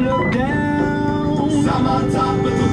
look down. I'm on top of the